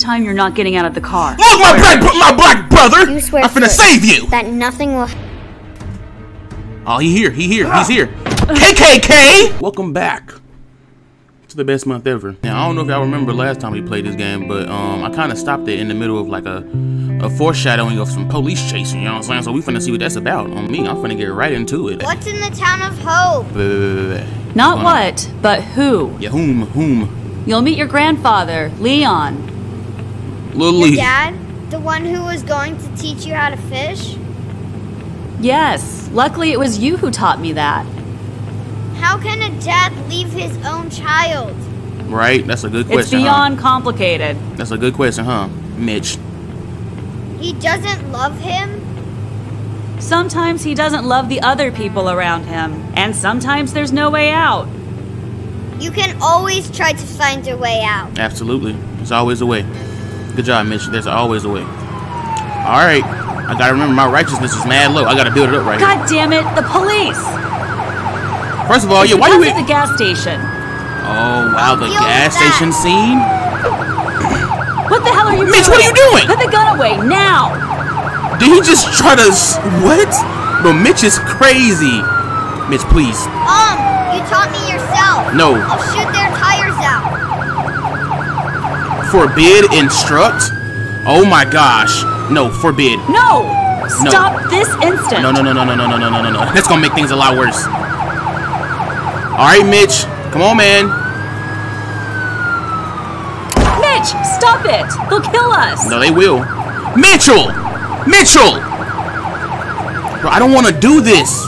time you're not getting out of the car. Look, my black, my black brother! You swear I'm finna first save you! That nothing will. Oh, he here, he here, he's here. KKK! Welcome back to the best month ever. Now, I don't know if y'all remember last time we played this game, but um, I kind of stopped it in the middle of like a, a foreshadowing of some police chasing, you know what I'm saying? So we finna see what that's about. On me, I'm finna get right into it. What's in the town of Hope? Not Uh, what, but who. Yeah, whom, whom? You'll meet your grandfather, Leon. Lil Your dad? The one who was going to teach you how to fish? Yes, luckily it was you who taught me that. How can a dad leave his own child? Right? That's a good question. It's beyond complicated. That's a good question, huh? Mitch. He doesn't love him? Sometimes he doesn't love the other people around him, and sometimes there's no way out. You can always try to find a way out. Absolutely. There's always a way. Good job, Mitch. There's always a way. Alright. I gotta remember my righteousness is mad low. I gotta build it up right here. God damn it, the police! First of all, yeah, It's why you because in- at the gas station. Oh wow, the Deal gas that. station scene? What the hell are you Mitch, doing? what are you doing? Put the gun away now! Did he just try to s- what? Bro, Mitch is crazy. Mitch, please. Um, you taught me yourself. No. I'll shoot their tires out. Forbid instruct? Oh my gosh. No, forbid. No! Stop this instant! No, no, no, no, no, no, no, no, no, no, no. That's gonna make things a lot worse. Alright, Mitch. Come on, man. Mitch, stop it! They'll kill us! No, they will. Mitchell! Mitchell! Bro, I don't want to do this.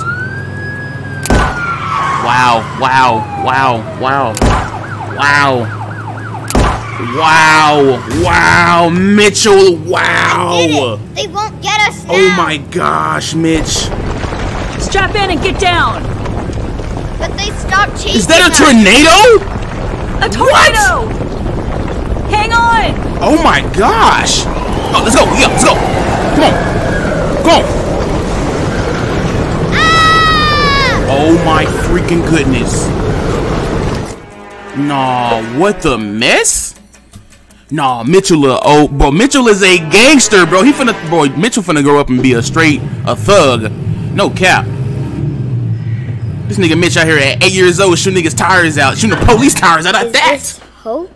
Wow, wow, wow, wow. Wow. Wow, wow, Mitchell, wow. Did? They won't get us now. Oh my gosh, Mitch. Strap in and get down! But they stopped chasing Is that a us. tornado? A tornado! What? Hang on! Oh my gosh. Oh, let's go, yeah, let's go. Come on. Come on. Ah! Oh my freaking goodness. Nah, what the mess? Nah, Mitchell, uh, oh, bro, Mitchell is a gangster, bro. He finna, bro, Mitchell finna grow up and be a straight, a thug. No cap. This nigga Mitch out here at eight years old shooting niggas tires out, shooting the police tires out Is of that. this Hope?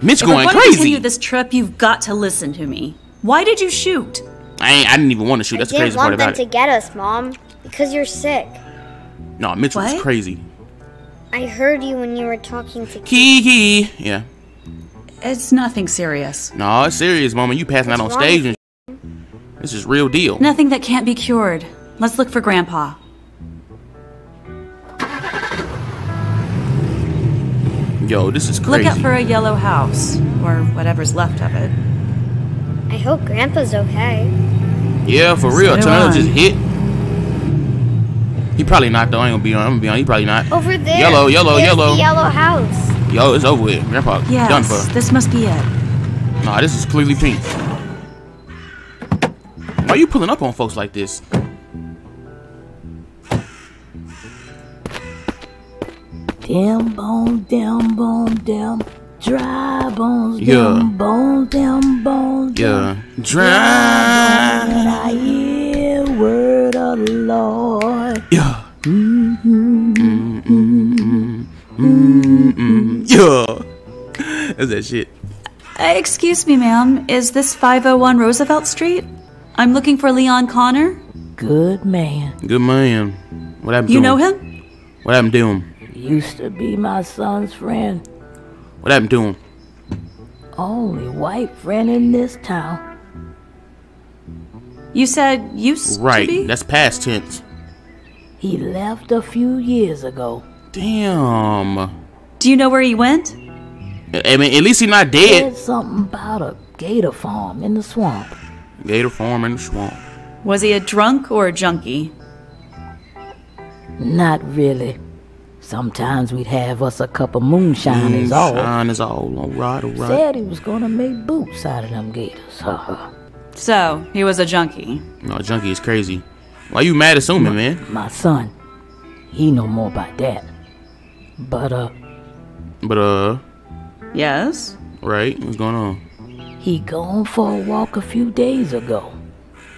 Mitch If I going want to continue crazy. this trip, you've got to listen to me. Why did you shoot? I ain't, I didn't even want to shoot. That's I the didn't want them to get us, Mom. Because you're sick. No, Mitchell was What? crazy. I heard you when you were talking to Key, key. Yeah. It's nothing serious. No, it's serious, mama. You passing out on stage and this is real deal. Nothing that can't be cured. Let's look for Grandpa. Yo, this is crazy. Look out for a yellow house, or whatever's left of it. I hope Grandpa's okay. Yeah, for real. do Tornado just hit. He probably not though. I ain't gonna be on. I'm gonna be on. He probably not. Over there. Yellow, yellow, There's yellow. The yellow house. Yo, it's over with. Grandpa done Yes, for. this must be it. Nah, this is clearly pink. Why are you pulling up on folks like this? Damn bone, damn bone, damn dry bones, Yeah. damn bones, damn bones. Yeah. And Dry. I hear word of the Lord. Yeah. Mm-hmm. Yeah. That's that shit. Uh, excuse me, ma'am. Is this 501 Roosevelt Street? I'm looking for Leon Connor. Good man. Good man. What happened to You him? know him? What happened to him? Used to be my son's friend. What happened to him? Only white friend in this town. You said used to Right. That's past tense. He left a few years ago. Damn. Do you know where he went? I mean, at least he's not dead. Said something about a gator farm in the swamp. Gator farm in the swamp. Was he a drunk or a junkie? Not really. Sometimes we'd have us a cup of moonshine is all. Moonshine is all. All right, all right. Said he was gonna make boots out of them gators. So, he was a junkie. No, junkie is crazy. Why you mad assuming, man? My son, he know more about that. But uh, But uh, Yes? right, what's going on? He gone for a walk a few days ago.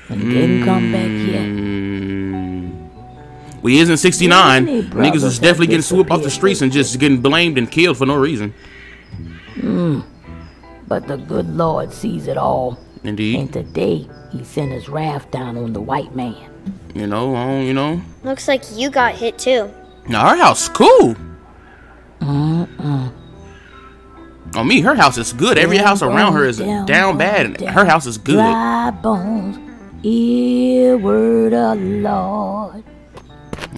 And didn't come back yet. Mm. Well, he is in 69. Niggas is definitely getting swooped off the streets and just getting blamed and killed for no reason. But the good Lord sees it all. Indeed. And today, he sent his wrath down on the white man. You know, I don't- you know. Looks like you got hit too. Now her house cool. Uh, uh. On me, her house is good. Every house around her is Down, down bad, and down, her house is good. Dry bones, hear word of Lord.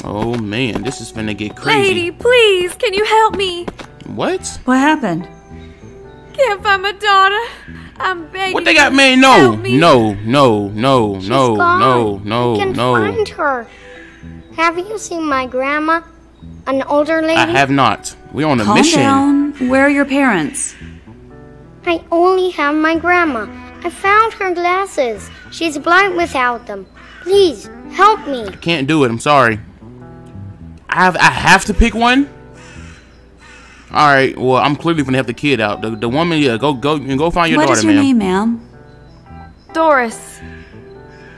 Oh man, this is finna get crazy. Lady, please, can you help me? What? What happened? Can't find my daughter. I'm begging. What they got you, made? No, no, no, no, She's no, gone. no, no, we can no. find her. Have you seen my grandma? An older lady? I have not. We're on a Calm mission. down. Where are your parents? I only have my grandma. I found her glasses. She's blind without them. Please, help me. Can't do it. I'm sorry. I have. I have to pick one. All right. Well, I'm clearly gonna have the kid out. The, the woman, yeah. Go, go, and go find your What daughter, is your ma'am. name, ma'am? Doris.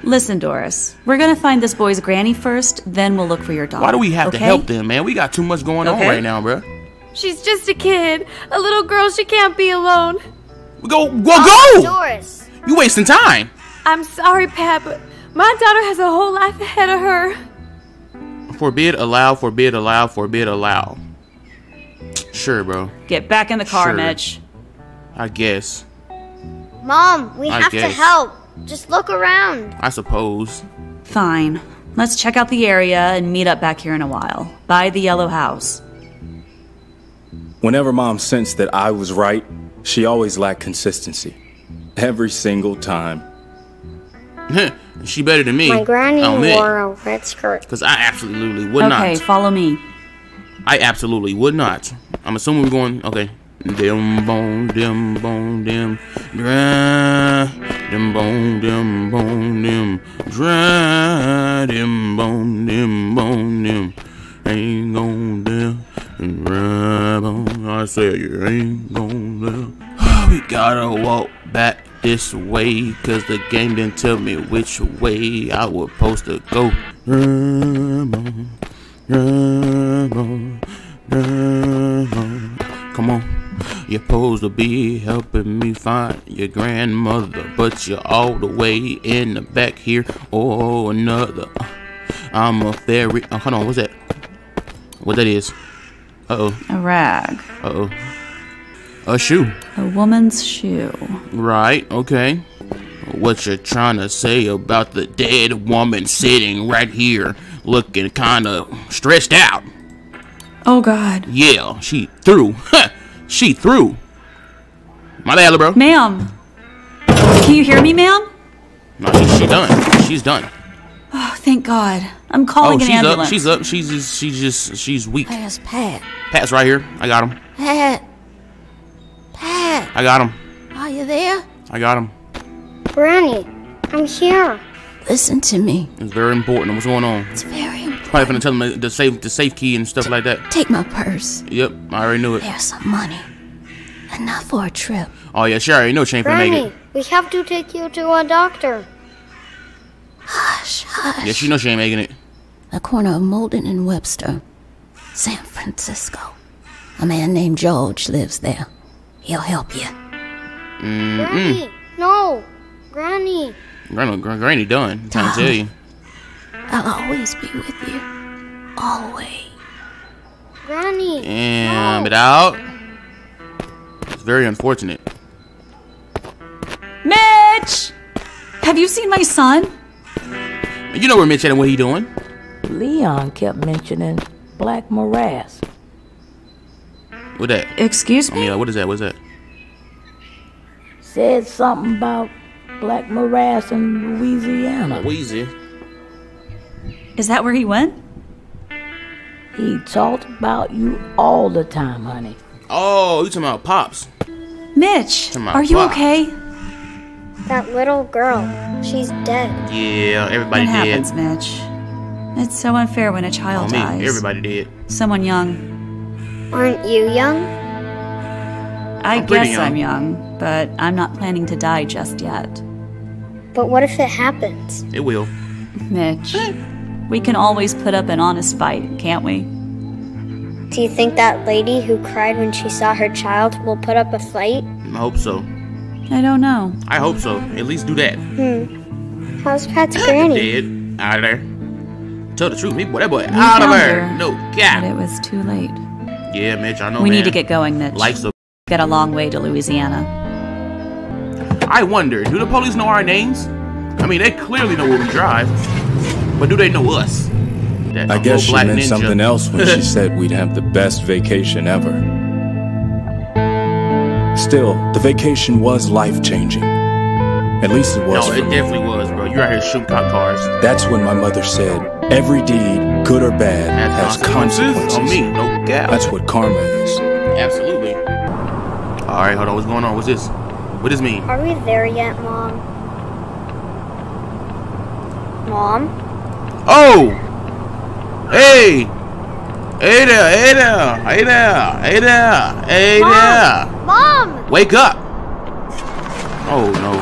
Listen, Doris. We're gonna find this boy's granny first, then we'll look for your daughter. Why do we have to help them, man? We got too much going on right now, bro. She's just a kid. A little girl. She can't be alone. Go, go, go! Doris. You wasting time. I'm sorry, Pat, but my daughter has a whole life ahead of her. Forbid, allow, forbid, allow, forbid, allow. Sure, bro. Get back in the car, Sure. Mitch. I guess. Mom, we I have to help. Just look around. I suppose. Fine. Let's check out the area and meet up back here in a while. By the yellow house. Whenever mom sensed that I was right, she always lacked consistency. Every single time. she better than me. My granny on that. wore a red skirt. Because I absolutely would okay, not. Okay, follow me. I absolutely would not. I'm assuming we're going. Okay. Dim bone, dim bone, dim, dry, dim bone, dim bone, dim, dry, dim bone, dim bone, dim, ain't gon' dim, dry say you ain't gon' dim. We gotta walk back this way, cause the game didn't tell me which way I was supposed to go. Dry bone. Come on. You're supposed to be helping me find your grandmother, but you're all the way in the back here. Oh, another. I'm a fairy. Oh, hold on, what's that? What that is? Uh oh. A rag. Uh oh. A shoe. A woman's shoe. Right, okay. What you trying to say about the dead woman sitting right here looking kinda stressed out? Oh, God. Yeah, she threw. she threw. My bad, bro. Ma'am! Can you hear me, ma'am? No, she, she done. She's done. Oh, thank God. I'm Oh, calling an she's up. She's up. She's just, she's just, she's weak. Where's Pat? Pat's right here. I got him. Pat? Pat, I got him. are you there? I got him. Granny, I'm here. Listen to me. It's very important. What's going on? It's very important. Probably gonna tell him the safe, the safe key and stuff like that. Take my purse. Yep, I already knew it. There's some money. Enough for a trip. Oh yeah, she already knew she ain't gonna make Granny, it. we have to take you to a doctor. Hush, hush. Yeah, she knows she ain't making it. The corner of Molden and Webster, San Francisco. A man named George lives there. He'll help you. Granny, no. Granny, Granny, Granny done. I'm trying to tell you. I'll always be with you. Always. Granny. And no. it out. It's very unfortunate. Mitch! Have you seen my son? You know where Mitch at and what he doing? Leon kept mentioning Black Morass. What that? Excuse I me? mean, like, what is that? What's that? Said something about Black Morass in Louisiana. Louisiana. Is that where he went? He talked about you all the time, honey. Oh, you talking about pops? Mitch, Come on, are you fuck. okay? That little girl, she's dead. Yeah, everybody It did. happens, Mitch. It's so unfair when a Oh, child me, dies. everybody did. Someone young. Aren't you young? I I'm pretty guess I'm young, but I'm not planning to die just yet. But what if it happens? It will. Mitch, we can always put up an honest fight, can't we? Do you think that lady who cried when she saw her child will put up a fight? I hope so. I don't know. I hope so. At least do that. Hmm. How's Pat's granny? Dead. Out of there. Tell the truth. Me, boy, that boy out of there. her, No But it was too late. Yeah, Mitch, I know, we man. need to get going, Mitch. Life's a Get a long way to Louisiana. I wonder, do the police know our names? I mean, they clearly know where we drive, but do they know us? That I guess she meant ninja. something else when she said we'd have the best vacation ever. Still, the vacation was life changing. At least it was No, for it me. definitely was, bro. You're out here shooting cop cars. That's when my mother said, every deed, good or bad, Has has consequences consequences. on me, no doubt. That's what karma is. Absolutely. All right, hold on. What's going on? What's this? What does this mean? Are we there yet, Mom? Mom? Oh! Hey! Hey there! Hey there! Hey there! Hey there! Hey there! Mom! Wake up! Oh no.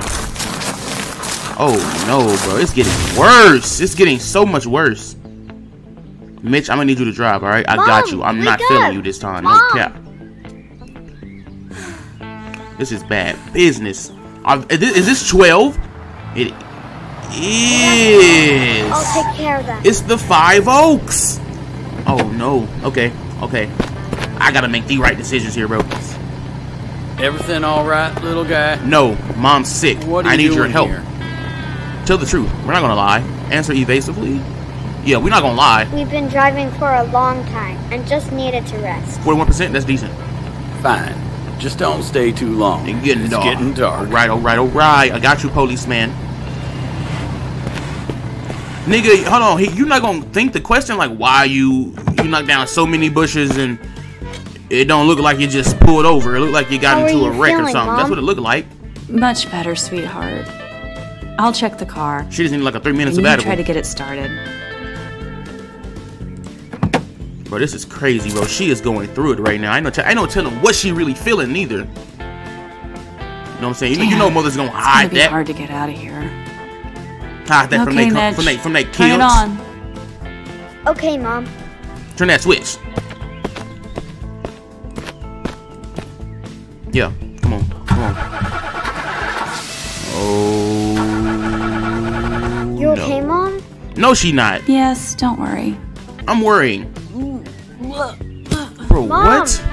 Oh no, bro. It's getting worse. It's getting so much worse. Mitch, I'm gonna need you to drive, alright? I got you. I'm not feeling you this time. Mom. No cap. This is bad business. Is this- is this 12? It is. I'll take care of that. It's the Five Oaks. Oh no. Okay. Okay. I gotta make the right decisions here, bro. Everything all right, little guy? No, mom's sick. What are I you need your doing help. here? Tell the truth. We're not gonna lie. Answer evasively. Yeah, we're not gonna lie. We've been driving for a long time and just needed to rest. Forty-one percent. That's decent. Fine. Just don't stay too long. And getting it's dark. getting dark. All right, all right, all right. I got you, policeman. Nigga, hold on. He, you're not gonna think the question like why you you knocked down so many bushes and it don't look like you just pulled over. It looked like you got How are into a you wreck or feeling, something. That's what it looked like. Much better, sweetheart. I'll check the car. She just needed like a three minute And you sabbatical. try to get it started. Bro, this is crazy, bro. She is going through it right now. I know. I know. Tell them what she really feeling neither. You know what I'm saying? You know, you know, mother's gonna hide It's gonna hide be that, hard to get out of here. hide that from okay, they Mitch. from they from they Turn it on. Okay, Mom. Turn that switch. Yeah, come on, come on. Oh. You no. okay, Mom? No, she not. Yes, don't worry. I'm worrying. Bro, Mom. what?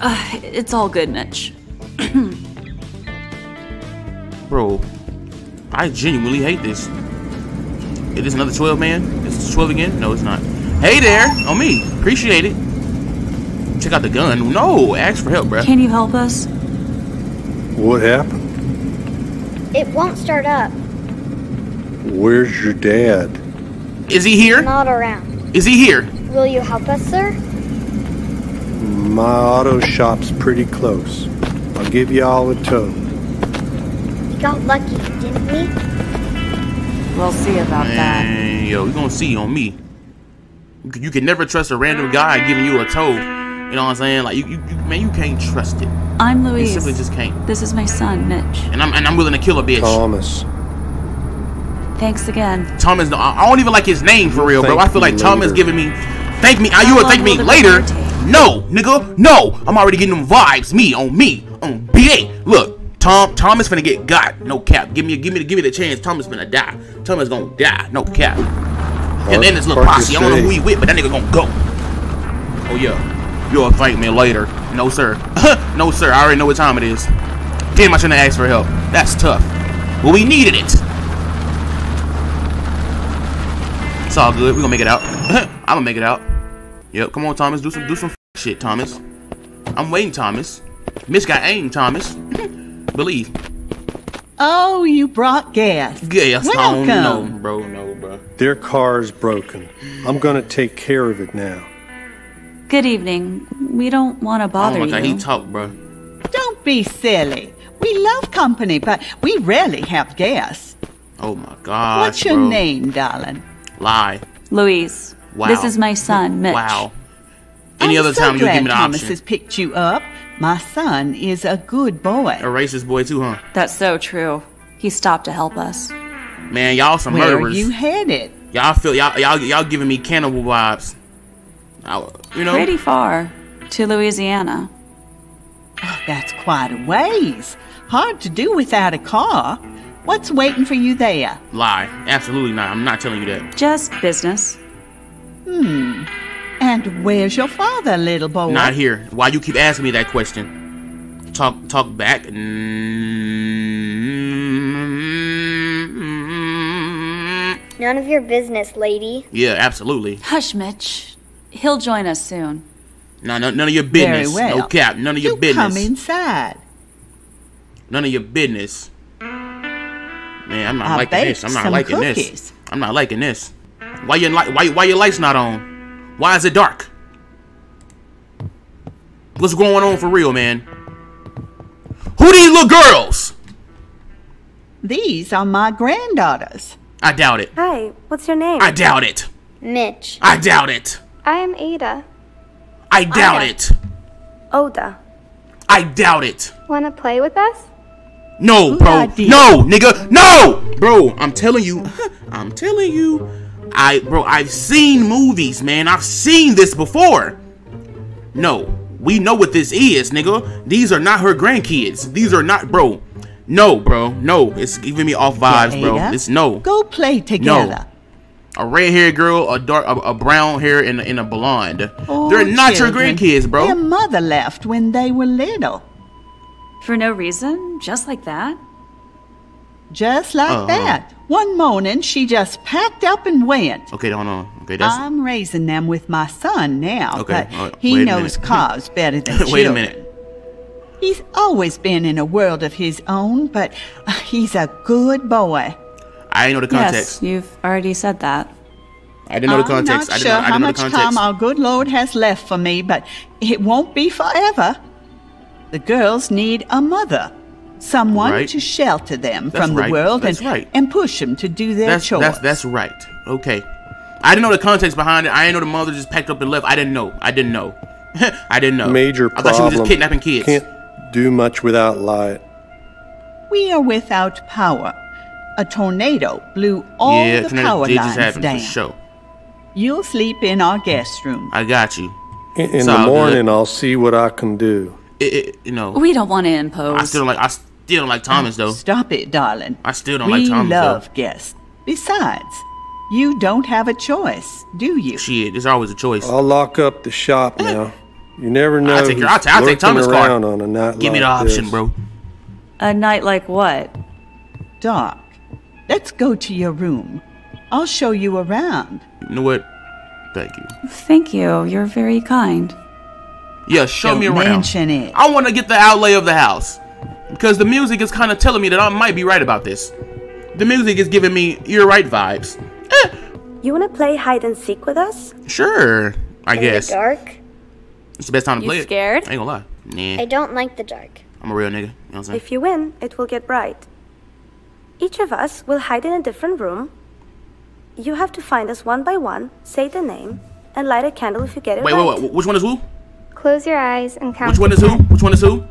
Uh, it's all good, Mitch. Bro, I genuinely hate this. Is this another 12 man? Is this 12 again? No, it's not. Hey there, on me. Appreciate it. Check out the gun. No, ask for help, bruh. Can you help us? What happened? It won't start up. Where's your dad? Is he here? Not around. Is he here? Will you help us, sir? My auto shop's pretty close. I'll give you all a tow. We got lucky, didn't we? We'll see about that. Yo, you gonna see on me. You can never trust a random guy giving you a tow. You know what I'm saying? Like you, you, you man, you can't trust it. I'm You Louise. simply just can't. This is my son, Mitch. And I'm and I'm willing to kill a bitch. Thomas. Thanks again. Thomas, I I don't even like his name for real, bro. I feel me like Thomas later. giving me, thank me. Uh, you How would thank me later. No, nigga, no. I'm already getting them vibes. Me on me on BA. Look, Tom, Thomas finna get got. No cap. Give me, give me, give me the chance. Thomas finna die. Thomas gonna die. No cap. and then this little posse. I don't know who he with, but that nigga gonna go. Oh yeah. You'll thank me later. No sir. no sir. I already know what time it is. Damn, I shouldn't have asked for help. That's tough. Well, we needed it. It's all good. We're gonna make it out. I'm gonna make it out. Yep. Come on, Thomas. Do some do some shit, Thomas. I'm waiting, Thomas. Mitch got aim, Thomas. Believe. Oh, you brought gas. Yes. Oh, no, Welcome. bro. No, bro. Their car's broken. I'm gonna take care of it now. Good evening. We don't want to oh bother Oh bother my god, you. he talk, bro. Don't be silly. We love company, but we rarely have guests. Oh my god. What's your bro. name, darling? Lie. Louise. Wow. This is my son, Mitch. Wow. Any I'm other so time you glad give me the Thomas option. has picked you up. My son is a good boy. A racist boy too, huh? That's so true. He stopped to help us. Man, y'all some Where murderers. you headed? Y'all feel y'all y'all y'all giving me cannibal vibes. I, you know, Pretty far to Louisiana. Oh, that's quite a ways. Hard to do without a car. What's waiting for you there? lie. Absolutely not. I'm not telling you that. Just business. Hmm. And where's your father, little boy? Not here. Why you keep asking me that question? Talk talk back. Mm-hmm. None of your business, lady. Yeah, absolutely. Hush, Mitch. He'll join us soon. No, no, none of your business. Very business. well. No cap. None of your you business. come inside. None of your business. Man, I'm not I liking this. I'm not some liking this. I'm not liking this. Why your light? Why why your lights not on? Why is it dark? What's going on for real, man? Who these little girls? These are my granddaughters. I doubt it. Hi, what's your name? I doubt it. Mitch. I doubt it. I am Ada. I doubt Ida. it. Oda. I doubt it. Wanna play with us? No, bro. No, nigga. No, bro. I'm telling you. I'm telling you. I, bro. I've seen movies, man. I've seen this before. No, we know what this is, nigga. These are not her grandkids. These are not, bro. No, bro. No, it's giving me off vibes, bro. It's no. Go play together. A red haired girl, a dark, a, a brown hair, and a, and a blonde. Oh, They're not your grandkids, bro. Their mother left when they were little. For no reason? Just like that? Just like Uh-huh. that. One morning, she just packed up and went. Okay, hold on. Okay, that's. I'm raising them with my son now, Okay, but all right, he knows cars better than children. Wait a minute. He's always been in a world of his own, but uh, he's a good boy. I didn't know the context. Yes, you've already said that. I didn't know the I'm context. not I didn't sure know, I how didn't know much time our good Lord has left for me, but it won't be forever. The girls need a mother, someone Right. to shelter them That's from right. the world That's and, right. and push them to do their that's, chores. that's that's right. Okay. I didn't know the context behind it. I didn't know the mother just packed up and left. I didn't know. I didn't know. I didn't know. Major problem. I thought she was just kidnapping kids. Can't do much without light. We are without power. A tornado blew all yeah, the tornado power did just lines happen down. for sure. You'll sleep in our guest room. I got you. In, in the all good. morning, I'll see what I can do. It, it, you know, We don't want to impose. I still don't like. I still don't like Thomas though. Stop it, darling. I still don't we like Thomas love though. guests. Besides, you don't have a choice, do you? Shit, there's always a choice. I'll lock up the shop now. You never know. I'll take your- I'll I'll take lurking Thomas' car. around on a night Give me the option, this. bro. A night like what? Doc, let's go to your room. I'll show you around. You know what? Thank you. Thank you. You're very kind. Yeah, show me Don't around. mention it. I want to get the outlay of the house because the music is kind of telling me that I might be right about this. The music is giving me you're right vibes. Eh. You wanna play hide and seek with us? Sure, I In guess the dark? it's the best time to You play scared? it. I ain't gonna lie. Nah, I don't like the dark. I'm a real nigga. You know what I'm saying? If you win, it will get bright. Each of us will hide in a different room. You have to find us one by one, say the name, and light a candle if you get it Wait, right. wait, wait. Which one is who? Close your eyes and count. Which one is who? Which one is who?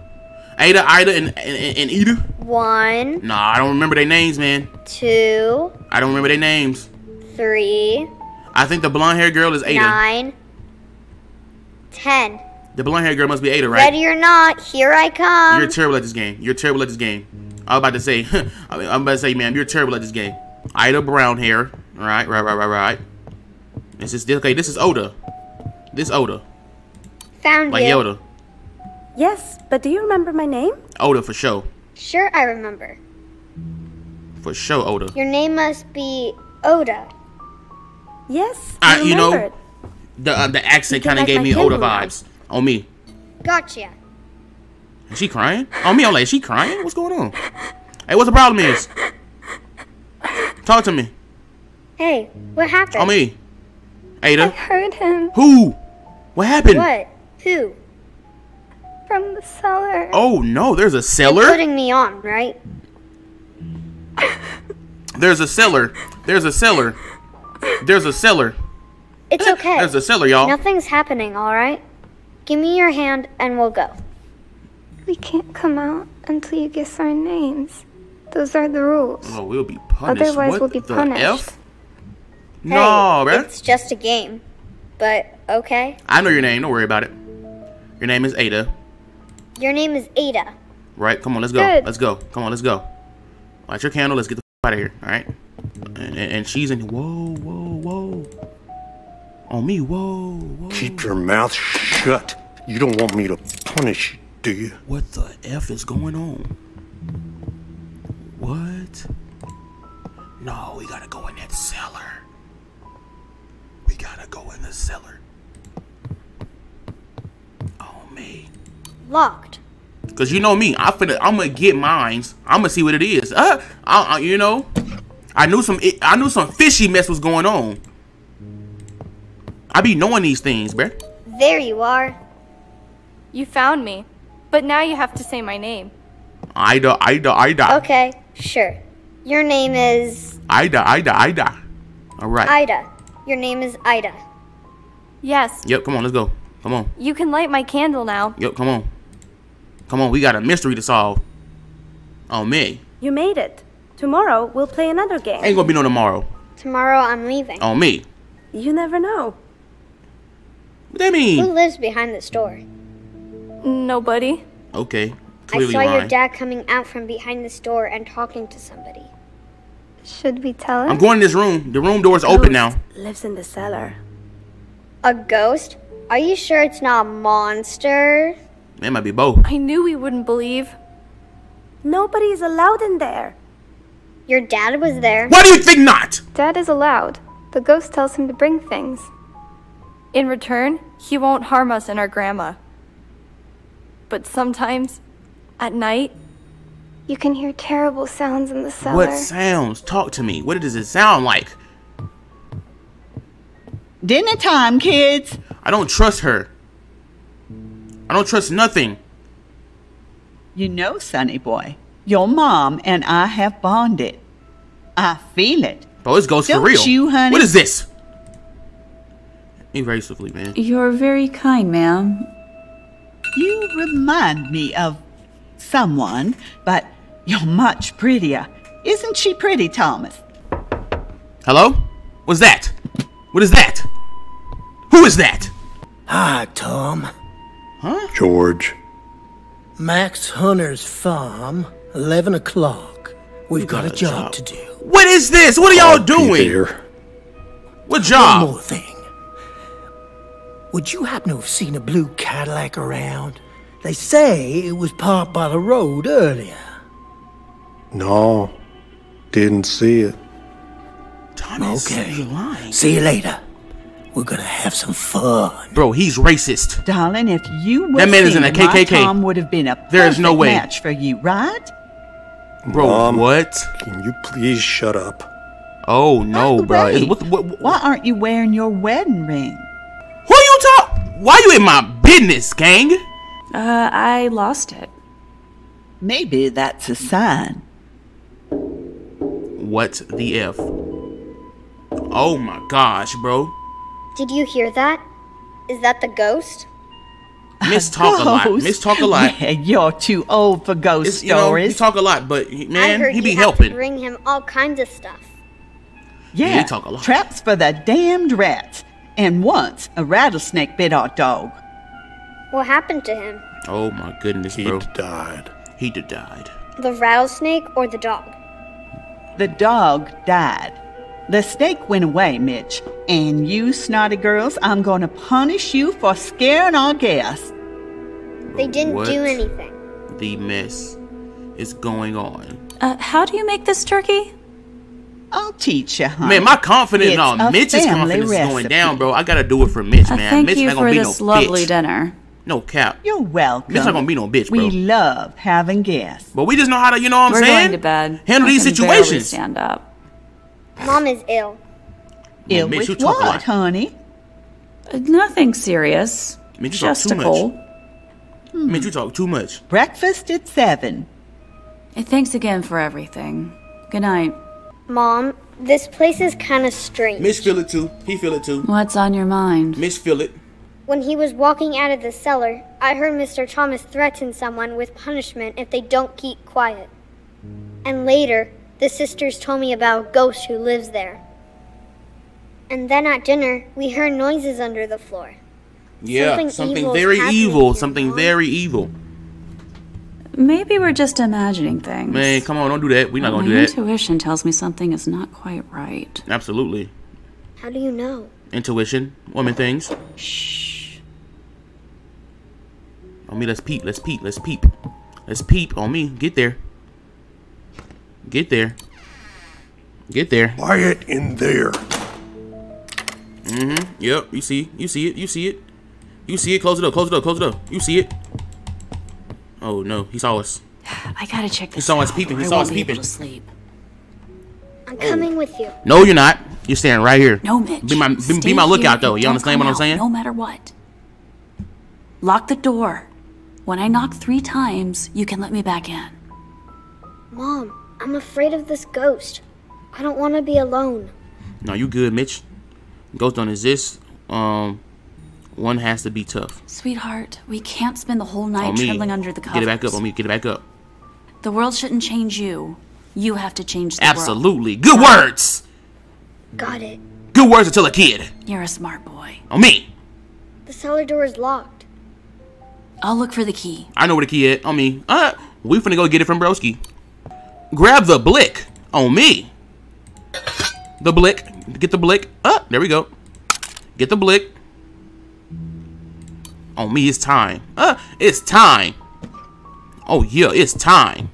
Ada, Ida, and and, and Ida? One, Nah, I don't remember their names, man. two, I don't remember their names. three, I think the blonde haired girl is Ada. nine, ten. The blonde haired girl must be Ada, right? Ready or not, here I come. You're terrible at this game. You're terrible at this game. I was about to say, I'm about to say, ma'am, you're terrible at this game. Ida brown hair. Right, right, right, right, right. This is okay. This is Oda. This Oda, Found like you. Yoda. Yes, but do you remember my name? Oda for sure. Sure, I remember. For sure, Oda. Your name must be Oda. Yes, I- I you know. The uh, the accent kind of gave me Oda vibes on me. Gotcha. Is she crying? On me, I'm like, is she crying? What's going on? Hey, what's the problem is? Talk to me. Hey, what happened? On me. Ada. I heard him Who? What happened? What? Who? from the cellar. Oh no, there's a You're cellar. putting me on, right? There's a cellar. There's a cellar. There's a cellar. It's okay. There's a cellar, y'all. Nothing's happening, alright? Give me your hand and we'll go. We can't come out until you guess our names. Those are the rules. Oh, we'll be punished. Otherwise, what we'll be the punished. F? Hey, No, bruh. It's just a game. But okay. I know your name. Don't worry about it. Your name is Ada, Your name is Ada. right? Come on, let's go. Good. Let's go. Come on, let's go. Light your candle. Let's get the f- out of here. All right. And, and, and she's in. Whoa, whoa, whoa. On me. Whoa, whoa. Keep your mouth shut. You don't want me to punish you, do you? What the f is going on? What? No, we gotta go in that cellar. We gotta go in the cellar. Oh me. Locked. Cause you know me, I finna, I'm gonna get mines. I'm gonna see what it is. Uh, I, I, you know, I knew some, I knew some fishy mess was going on. I be knowing these things, bruh. There you are. You found me, but now you have to say my name. Ida, Ida, Ida, Okay, sure. Your name is Ida, Ida, Ida. All right. Ida. Your name is Ida. Yes, Yep. Come on, let's go. Come on. you can light my candle now. Yep. Come on. Come on. We got a mystery to solve. Oh me. You made it. Tomorrow we'll play another game. Ain't gonna be no tomorrow. Tomorrow I'm leaving. On me. You never know. What that Who mean? Who lives behind the store? Nobody. Okay. I Clearly saw your dad coming out from behind the store and talking to somebody. Should we tell her? I'm going in this room. The room door's open now. Lives in the cellar. A ghost? Are you sure it's not a monster? It might be both. I knew we wouldn't believe. Nobody is allowed in there. Your dad was there. Why do you think not? Dad is allowed. The ghost tells him to bring things. In return, he won't harm us and our grandma. But sometimes, at night, You can hear terrible sounds in the cellar. What sounds? Talk to me. What does it sound like? Dinner time, kids. I don't trust her. I don't trust nothing. You know, Sonny boy, your mom and I have bonded. I feel it. Bro, this goes for Don't real. you, honey? What is this? Evasively, man. You're very kind, ma'am. You remind me of someone, but you're much prettier. Isn't she pretty, Thomas? Hello? What's that? What is that? Who is that? Hi, Tom. Huh? George. Max Hunter's farm, 11 o'clock. We've got, a job, to do. What is this? What are y'all doing? There. What One more thing. Would you happen to have seen a blue Cadillac around? They say it was parked by the road earlier. No, didn't see it. Thomas, Okay. you're lying. See you later. We're gonna have some fun. Bro, he's racist. Darling, if you were That man is in a single, my KKK. Tom would have been a perfect There is no way. match for you, right? Bro, Mom, what? Can you please shut up? Oh no, By the bro. way, Is- What, what, what, Why aren't you wearing your wedding ring? Who you talk? Why you in my business, gang? Uh, I lost it. Maybe that's a sign. What the f? Oh my gosh, bro. Did you hear that? Is that the ghost? Miss talk a lot. Ghost? Miss talk a lot. Yeah, you're too old for ghost It's, you know, he talk a lot, but man, he be you have helping. to bring him all kinds of stuff. yeah, Yeah, he talk a lot. traps for the damned rats. And once a rattlesnake bit our dog. What happened to him? Oh my goodness, He bro. died. He did died. The rattlesnake or the dog? The dog died. The snake went away, Mitch. And you snotty girls, I'm going to punish you for scaring our guests. They didn't What? do anything. The mess is going on. Uh, how do you make this turkey? I'll teach you, honey. Man, my confidence, It's no, Mitch's family confidence is going down, bro. I gotta do it for Mitch, Uh, man. thank Mitch you not gonna for be this no lovely bitch. dinner. No cap. You're welcome. Mitch not gonna be no bitch, bro. We love having guests. But we just know how to, you know what I'm We're saying? going to bed. Handle I these situations. Stand up. Mom is ill. Ill Mitch, with talk what, honey? Nothing serious. Mitch, you talk Just too a much. cold. Mitch, you talk too much. Breakfast at seven. Thanks again for everything. Good night. Mom, this place is kind of strange. Mitch feel it too. He feel it too. What's on your mind? Mitch feel it. When he was walking out of the cellar, I heard Mr. Thomas threaten someone with punishment if they don't keep quiet. And later, the sisters told me about a ghost who lives there. And then at dinner, we heard noises under the floor. Yeah, Something something, evil very evil. Something Mom. very evil. Maybe we're just imagining things. Man, come on, don't do that. We're not My gonna do that. intuition tells me something is not quite right. Absolutely. How do you know? Intuition, woman things. Shh. On me, let's peep. Let's peep. Let's peep. Let's peep on me. Get there. Get there. Get there. Quiet in there. Mm-hmm. Yep. You see. You see it. You see it. You see it. Close it up. Close it up. Close it up. You see it. Oh no, he saw us. I gotta check this. He saw us peeping. He saw us won't be able peeping. to sleep. I'm coming with you. No, you're not. You're standing right here. No, Mitch. Be my be, be my lookout though. You understand what I'm out, saying? No matter what. Lock the door. When I knock three times, you can let me back in. Mom, I'm afraid of this ghost. I don't want to be alone. No, you good, Mitch. Ghost don't exist. Um, one has to be tough. Sweetheart, we can't spend the whole On night me. trembling under the covers. Get it back up on me. Get it back up. The world shouldn't change you. You have to change the world. Absolutely. Good words. Got it. Good words to tell a kid. You're a smart boy. On me. The cellar door is locked. I'll look for the key. I know where the key is. On me. Uh, we finna go get it from Broski. Grab the blick. On me. The blick. Get the blick. Uh, there we go. Get the blick. On me, it's time. Uh, it's time. Oh yeah, it's time.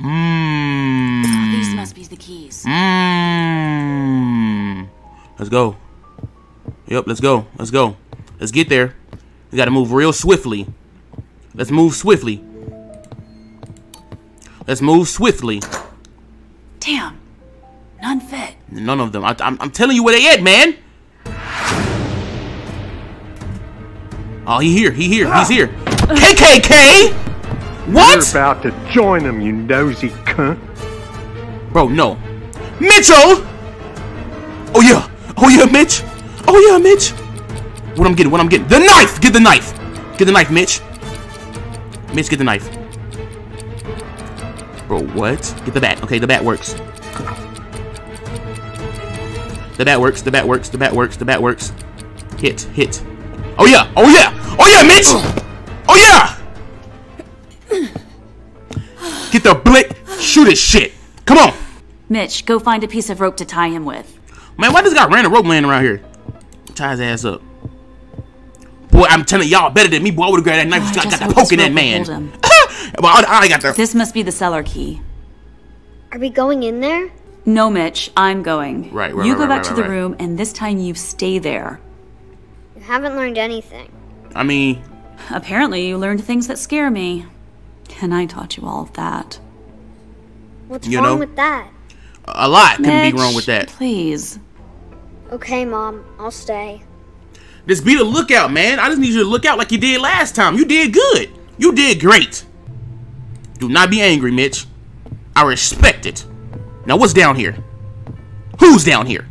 Mmm. These must be the keys. Mmm. Let's go. Yep, let's go. Let's go. Let's get there. We gotta move real swiftly. Let's move swiftly. Let's move swiftly. Damn. None fit. None of them. I, am I'm telling you where they at, man. Oh, he here. He here. He's ah. here. KKK. What? You're about to join them, you nosy cunt. Bro, no. Mitchell! Oh yeah. Oh yeah, Mitch. Oh yeah, Mitch. What I'm getting, what I'm getting. The knife! Get the knife. Get the knife, Mitch. Mitch, get the knife. Bro, what? Get the bat. Okay, the bat works. The bat works, the bat works, the bat works, the bat works. Hit, hit. Oh yeah, oh yeah! Oh yeah, Mitch! Oh yeah! Get the blick! Shoot his shit! Come on! Mitch, go find a piece of rope to tie him with. Man, why does this guy random rope laying around here? Tie his ass up. Boy, I'm telling y'all better than me. Boy, I would've grabbed that knife Oh, I and got, just got the poke in that rope will man. hold well, I, I got the. This must be the cellar key. Are we going in there? No, Mitch, I'm going. Right, right, You right, go right, back right, to the right. room, and this time you stay there. You haven't learned anything. I mean, Apparently, you learned things that scare me. And I taught you all of that. What's You wrong know? with that? a lot can be wrong with that. Please. Okay, Mom, I'll stay. Just be the lookout, man. I just need you to look out like you did last time. You did good. You did great. Do not be angry, Mitch. I respect it. Now, what's down here? Who's down here?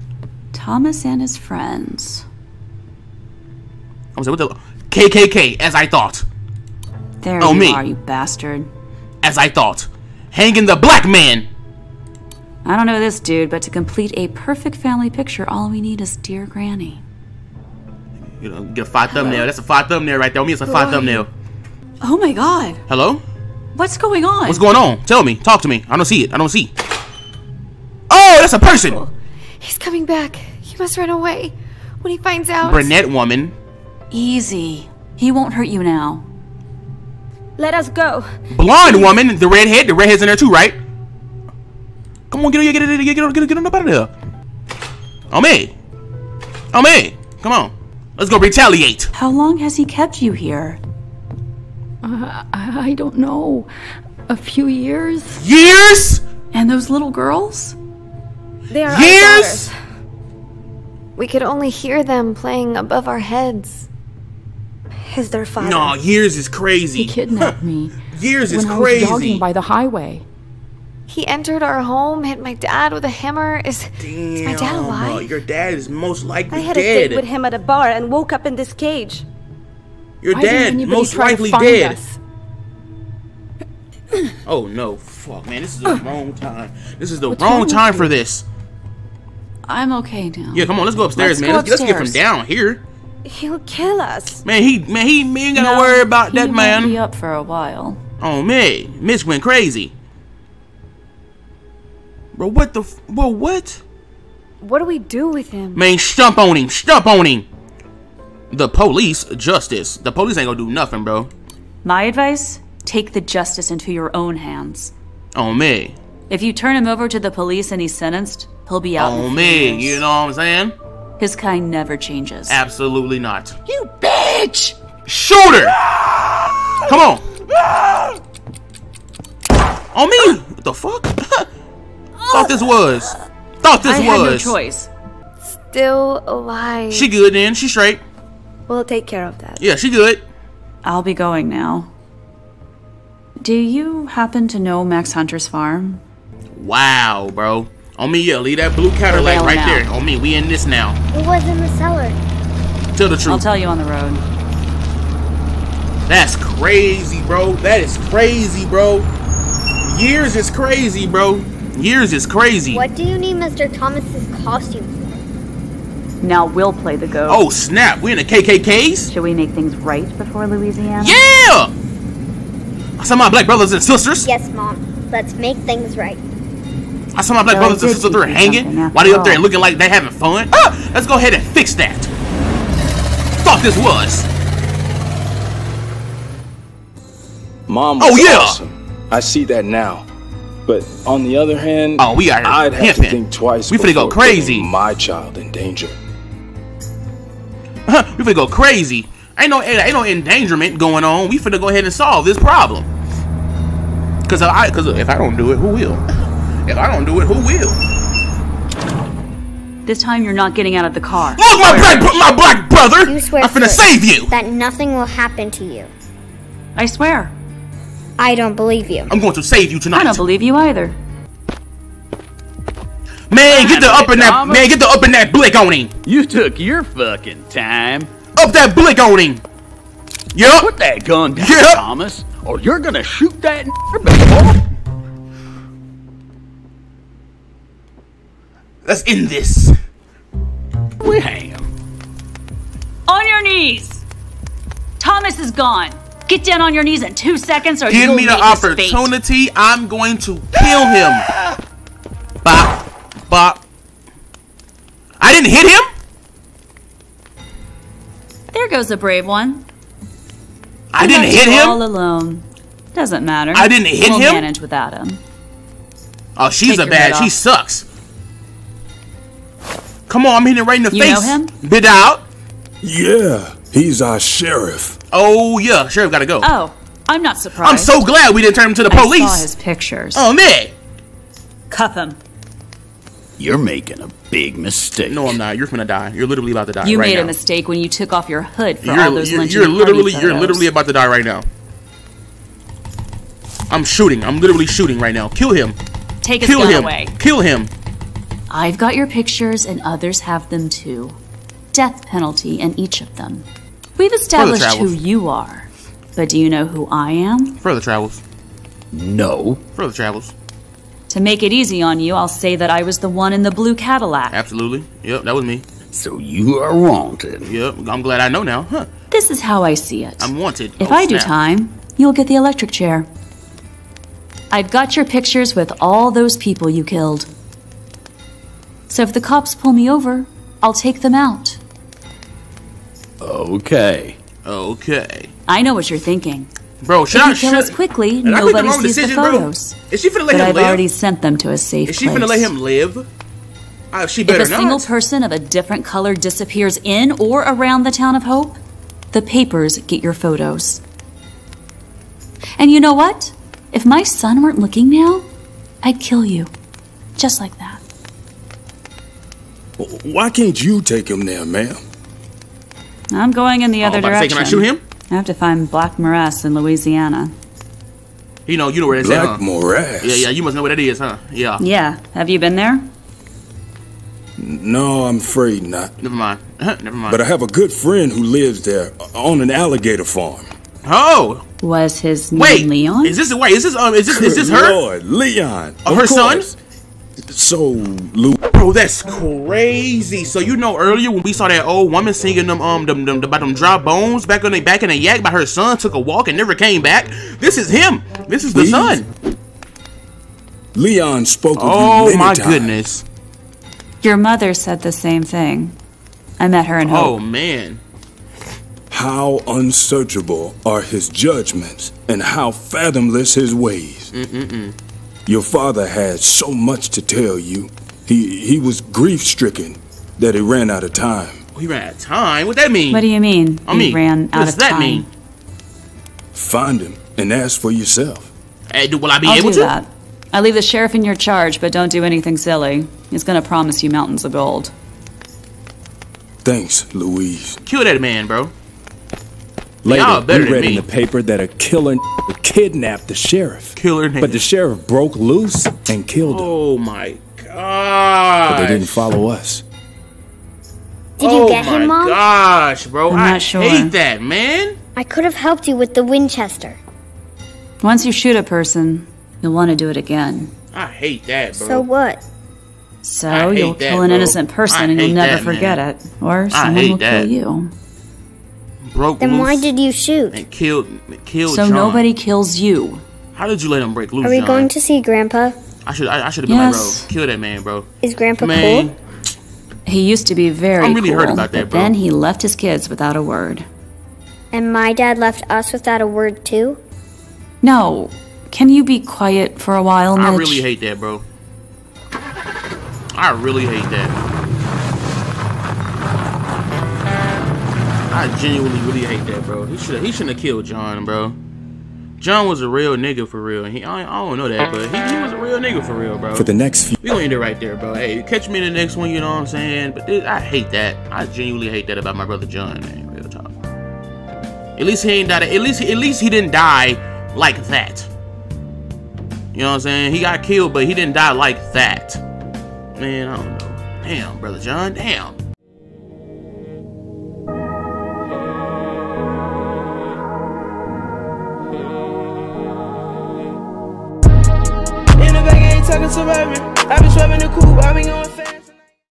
Thomas and his friends. I'm saying, what the KKK? As I thought. There Oh, you me. are, you bastard. As I thought. Hanging the black man. I don't know this dude, but to complete a perfect family picture, all we need is dear Granny. You know, get a five thumbnail. That's a five thumbnail right there. Me, it's a five thumbnail. Oh my god. Hello? What's going on? What's going on? Tell me. Talk to me. I don't see it. I don't see. Oh, that's a person. He's coming back. He must run away. When he finds out. Brunette woman. Easy. He won't hurt you now. Let us go. Blonde woman. The redhead. The redhead's in there too, right? Come on, get it, get it, get it, get it, get it, get it up out of there. On me. On me. Come on. Let's go retaliate. How long has he kept you here? Uh, I don't know. A few years? Years? And those little girls? They are Years? We could only hear them playing above our heads. Is their father? No, years is crazy. He kidnapped me Years is when I was jogging by the highway. He entered our home, hit my dad with a hammer. Is, is my dad Damn, alive? uh, your dad is most likely dead. I had a dead. date with him at a bar and woke up in this cage. Your Why didn't dad anybody most try to likely find dead. us? Oh no, fuck man, this is the wrong time. This is the What's wrong wrong time for this. I'm okay now. Yeah, come on, let's go upstairs, Let's man. go let's, let's get from down here. He'll kill us. Man, he man he, he ain't gotta No, worry about that man. Be up for a while. Oh me, Mitch went crazy. Bro, what the? F- bro, what? What do we do with him? Man, stump on him, stump on him. The police, justice. The police ain't gonna do nothing, bro. My advice: take the justice into your own hands. Oh, on me, If you turn him over to the police and he's sentenced, he'll be out. in a on few me. You know what I'm saying? His kind never changes. Absolutely not. You bitch! Shoot her! Come on. On me. What the fuck? Thought this was. Thought this I had no choice. Still alive. She good then. She straight. We'll take care of that. Yeah, she good. I'll be going now. Do you happen to know Max Hunter's farm? Wow, bro. On me, yeah. Leave that blue Cadillac bailing right out. there. On me, we in this now. It was in the cellar. Tell the truth. I'll tell you on the road. That's crazy, bro. That is crazy, bro. Years is crazy, bro. Years is crazy. What do you need Mr. Thomas's costume for? Now we'll play the ghost. Oh snap! We in the KKKs? Should we make things right before Louisiana? Yeah! I saw my black brothers and sisters. Yes, Mom. Let's make things right. I saw my black Well, brothers and did sisters there teach hanging something after while they up there all. looking like they having fun. Ah! Let's go ahead and fix that. Thought this was. Mom Oh, yeah! awesome. I see that now. But on the other hand, Oh, we out here I'd have to think twice We finna go crazy. my child in danger. we finna go crazy. Ain't no ain't no endangerment going on. We finna go ahead and solve this problem. Cause I cause if I don't do it, who will? If I don't do it, who will? This time you're not getting out of the car. Look, my black my black brother. You swear I'm finna first save you. That nothing will happen to you. I swear. I don't believe you. I'm going to save you tonight. I don't believe you either. Man, get the up in that man, get the up in that blick on him. You took your fucking time. Up that blick on him. Yup. Put that gun down, Yep. Thomas, or you're gonna shoot that before. Let's end this. We hang 'em. On your knees! Thomas is gone. Get down on your knees in two seconds or Give me the meet his fate. opportunity. I'm going to kill him. Bop, bop. I didn't hit him. There goes a brave one. I didn't hit him. All alone. Doesn't matter. I didn't hit we'll him? manage without him. Oh, she's Take a bad. She sucks. Come on, I'm hitting right in the You face. know him? Bid out. Yeah, he's our sheriff. Oh yeah, sheriff gotta go. Oh, I'm not surprised. I'm so glad we didn't turn him to the I saw his pictures. Oh man. Cuff him. You're making a big mistake. No, I'm not. You're gonna die. You're literally about to die. You right made now. a mistake when you took off your hood for You're, all those you're, you're literally you're literally about to die right now. I'm shooting. I'm literally shooting right now. Kill him. Take his Kill gun him. away. Kill him. I've got your pictures and others have them too. Death penalty in each of them. We've established who you are. But do you know who I am? Further travels. No. Further travels. To make it easy on you, I'll say that I was the one in the blue Cadillac. Absolutely. Yep, that was me. So you are wanted. Yep, I'm glad I know now. Huh. This is how I see it. I'm wanted. If Oh, I do time, you'll get the electric chair. I've got your pictures with all those people you killed. So if the cops pull me over, I'll take them out. Okay. Okay. I know what you're thinking. Bro, should if I you kill should, us quickly, Did I the nobody sees decision, the bro? photos. Is she finna let but him I've live? already sent them to a safe Is she place. finna let him live? Uh, she better If better a single person of a different color disappears in or around the town of Hope, the papers get your photos. And you know what? If my son weren't looking now, I'd kill you. Just like that. Why can't you take him there, ma'am? I'm going in the other Oh, about to say, direction. can I shoot him? I have to find Black Morass in Louisiana. You know, you know where that's at, huh? Black Morass. Yeah, yeah, you must know where that is, huh? Yeah. Yeah. Have you been there? No, I'm afraid not. Never mind. Never mind. But I have a good friend who lives there on an alligator farm. Oh. Was his name Wait, Leon? Is this wait? Is this um? Is this is this her? Lord, Leon. Oh, of her son? Course. So, Lou. Bro, that's crazy. So you know earlier when we saw that old woman singing them um them, them about them dry bones back on the back in the yak, by her son took a walk and never came back. This is him. This is the Please? son. Leon spoke of Oh you many my times. goodness. Your mother said the same thing. I met her in Hope. Oh man. How unsearchable are his judgments, and how fathomless his ways. Mm-mm-mm. Your father had so much to tell you. He he was grief stricken that he ran out of time. We ran out of time. What that mean? What do you mean? I he mean, ran what out does of that time. mean? Find him and ask for yourself. Hey, do, will I be I'll able do to? that. I leave the sheriff in your charge, but don't do anything silly. He's gonna promise you mountains of gold. Thanks, Louise. Kill that man, bro. Later, Y'all we read in the paper that a killer kidnapped the sheriff. Killer But the sheriff broke loose and killed him. Oh my god. But they didn't follow us. Did you oh get him, Mom? Oh my gosh, bro. I'm I not sure. hate that, man. I could have helped you with the Winchester. Once you shoot a person, you'll want to do it again. I hate that, bro. So what? So you'll that, kill an bro. innocent person I and you'll never that, forget man. it. Or I someone hate will that. kill you. Broke Then loose why did you shoot? and killed killed So John. nobody kills you. How did you let him break loose, Are we John? going to see Grandpa? I should I, I should have been Yes. like, bro, kill that man, bro. Is Grandpa Man, cool? He used to be very I'm really cool, hurt about that, but bro. then he left his kids without a word. And my dad left us without a word too? No, can you be quiet for a while, Mitch? I really hate that, bro. I really hate that. I genuinely really hate that, bro. He should he shouldn't have killed John, bro. John was a real nigga for real. He I, I don't know that, but he, he was a real nigga for real, bro. For the next few We gonna end it right there, bro. Hey, catch me in the next one, you know what I'm saying? But this, I hate that. I genuinely hate that about my brother John, man. Real talk. At least he ain't died. At least, at least he didn't die like that. You know what I'm saying? He got killed, but he didn't die like that. Man, I don't know. Damn, brother John. Damn. In the back, I talking been swapping the coupe, I been going